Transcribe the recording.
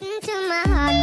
Listen to my heart.